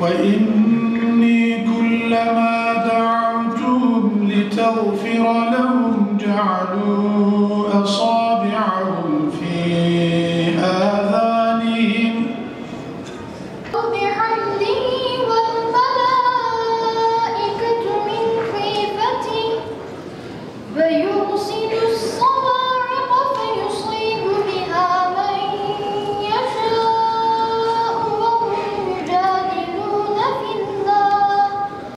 وإني كلما دعوتهم لتغفر لهم جعلوا أصابعهم